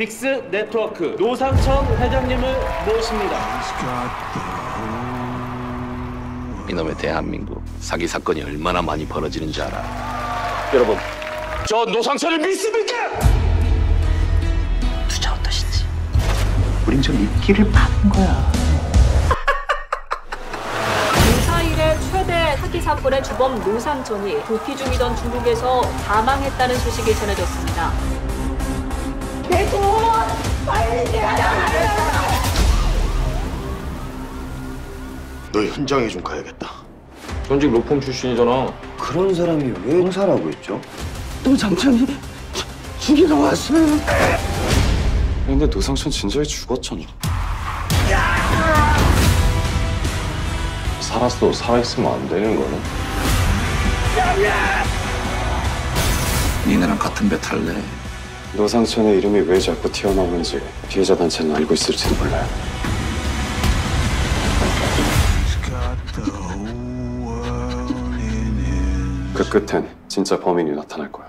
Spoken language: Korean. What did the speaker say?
빅스 네트워크 노상천 회장님을 모십니다. 이놈의 대한민국 사기 사건이 얼마나 많이 벌어지는지 알아. 여러분, 저 노상천을 믿습니까? 투자 어떠신지? 우린 좀 입기를 파는 거야. 유사 이래 최대 사기 사건의 주범 노상천이 도피 중이던 중국에서 사망했다는 소식이 전해졌습니다. 너 현장에 좀 가야겠다. 전직 로펌 출신이잖아. 그런 사람이 왜 형사라고 했죠? 노상천이 죽이러 왔어요. 근데 노상천 진작에 죽었잖아. 살았어 살아있으면 안 되는 거네. 니네랑 같은 배 탈래. 노상천의 이름이 왜 자꾸 튀어나오는지 피해자 단체는 알고 있을지도 몰라요. 그 끝엔 진짜 범인이 나타날 거야.